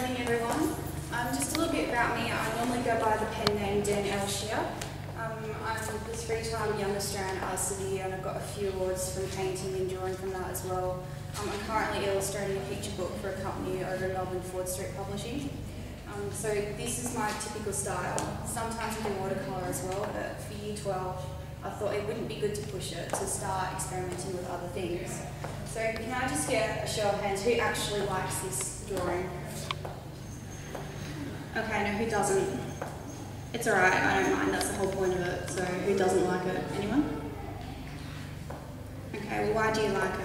morning, everyone. Um, just a little bit about me. I normally go by the pen name Dan Elshire. Um, I'm the three-time Young Australian Artist of the Year, and I've got a few awards from painting and drawing from that as well. Um, I'm currently illustrating a picture book for a company over in Melbourne, Ford Street Publishing. Um, so this is my typical style. Sometimes I do watercolour as well, but for Year 12, I thought it wouldn't be good to push it, to start experimenting with other things. So can I just get a show of hands who actually likes this drawing? Okay, no, who doesn't? It's alright, I don't mind, that's the whole point of it. So who doesn't like it? Anyone? Okay, well why do you like it?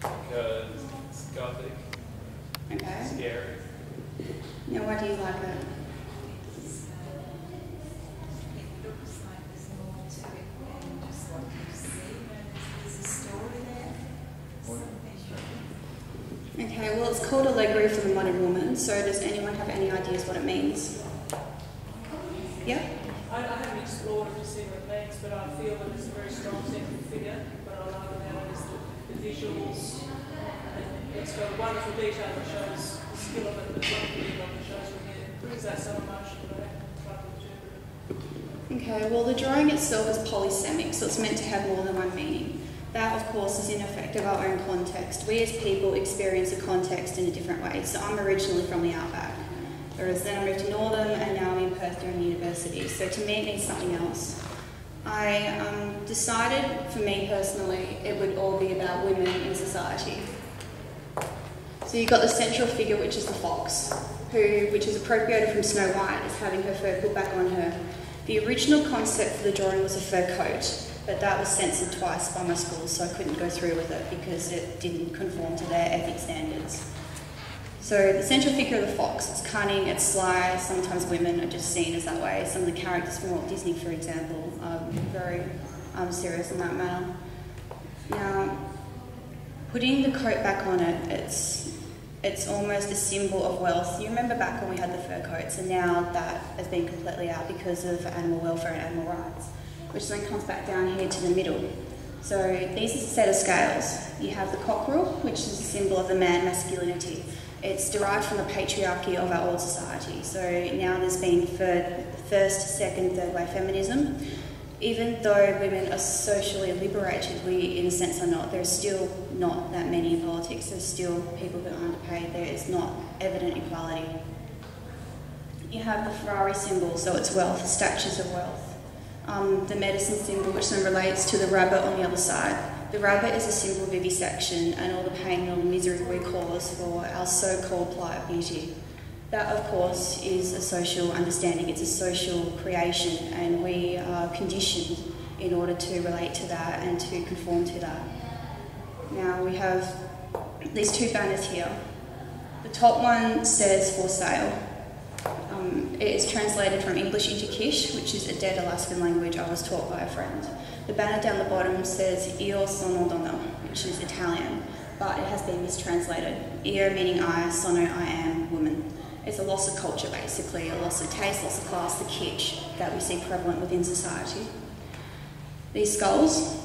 Because it's gothic, Okay. scary. Now why do you like it? It looks like there's more to it than just what you see, but there's a story there. Something. Okay, well it's called Allegory for the Modern Woman, so does anyone have any ideas what it means? Yeah? I, I haven't explored it to see what it means, but I feel that it's a very strong central figure. What I like about it is the, the visuals. And it's got wonderful detail that shows the skill of it, but wonderful detail that shows when it brings that some emotion to that type of interpret. Okay, well the drawing itself is polysemic, so it's meant to have more than one meaning. That, of course, is in effect of our own context. We as people experience a context in a different way. So I'm originally from the outback, whereas then I moved to Northam and now I'm in Perth during university. So to me it means something else. I um, decided, for me personally, it would all be about women in society. So you've got the central figure, which is the fox, who, which is appropriated from Snow White, is having her fur put back on her. The original concept for the drawing was a fur coat, but that was censored twice by my school, so I couldn't go through with it because it didn't conform to their ethics standards. So the central figure of the fox, it's cunning, it's sly, sometimes women are just seen as that way. Some of the characters from Walt Disney, for example, are very um, serious in that manner. Now, putting the coat back on it, it's it's almost a symbol of wealth. You remember back when we had the fur coats, and now that has been completely out because of animal welfare and animal rights, which then comes back down here to the middle. So these are a set of scales. You have the cockerel, which is a symbol of the man masculinity. It's derived from the patriarchy of our old society. So now there's been third, first, second, third wave feminism. Even though women are socially liberated, we in a sense are not. There's still not that many in politics. There's still people who are underpaid. There is not evident equality. You have the Ferrari symbol, so it's wealth, statues of wealth. Um, the medicine symbol, which then relates to the rabbit on the other side. The rabbit is a symbol of vivisection and all the pain and all the misery we cause for our so-called plight beauty. That, of course, is a social understanding. It's a social creation, and we are conditioned in order to relate to that and to conform to that. Now we have these two banners here. The top one says for sale. Um, it is translated from English into Kish, which is a dead Alaskan language I was taught by a friend. The banner down the bottom says Io sono donna, which is Italian, but it has been mistranslated. Io meaning I, sono I am, woman. It's a loss of culture basically, a loss of taste, loss of class, the kitsch that we see prevalent within society. These skulls,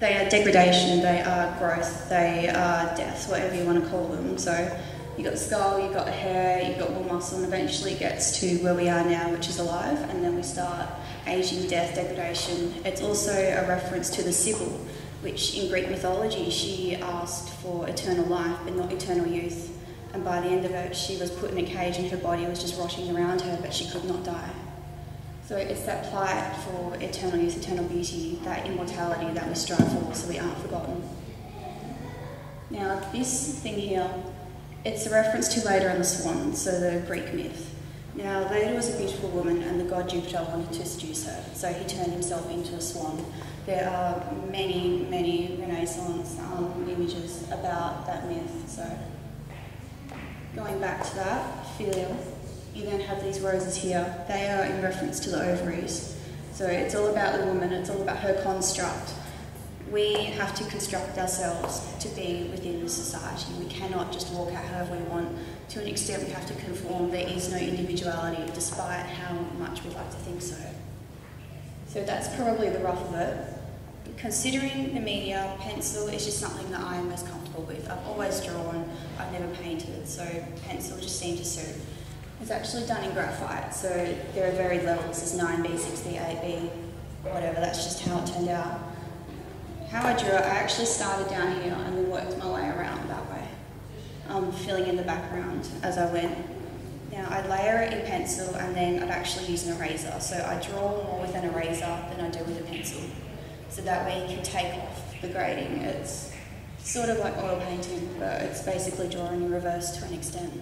they are degradation, they are growth, they are death, whatever you want to call them. So you've got the skull, you've got the hair, you've got more muscle, and eventually it gets to where we are now, which is alive, and then we start aging, death, degradation. It's also a reference to the Sibyl, which in Greek mythology she asked for eternal life but not eternal youth. And by the end of it, she was put in a cage and her body was just rotting around her, but she could not die. So it's that plight for eternal youth, eternal beauty, that immortality that we strive for so we aren't forgotten. Now, this thing here, it's a reference to Leda and the Swan, so the Greek myth. Now, Leda was a beautiful woman, and the god Jupiter wanted to seduce her, so he turned himself into a swan. There are many, many Renaissance um, images about that myth. So, going back to that, Philia, you then have these roses here. They are in reference to the ovaries. So, it's all about the woman, it's all about her construct. We have to construct ourselves to be within the society. We cannot just walk out however we want. To an extent, we have to conform. There is no individuality, despite how much we like to think so. So that's probably the rough of it. Considering the media, pencil is just something that I am most comfortable with. I've always drawn, I've never painted, so pencil just seemed to suit. It's actually done in graphite, so there are varied levels. There's 9B, 6B, 8B. whatever, that's just how it turned out. How I drew it, I actually started down here and worked my way around that way, um, filling in the background as I went. Now I'd layer it in pencil and then I'd actually use an eraser. So I draw more with an eraser than I do with a pencil. So that way you can take off the grading. It's sort of like oil painting, but it's basically drawing in reverse to an extent.